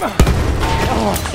Oh.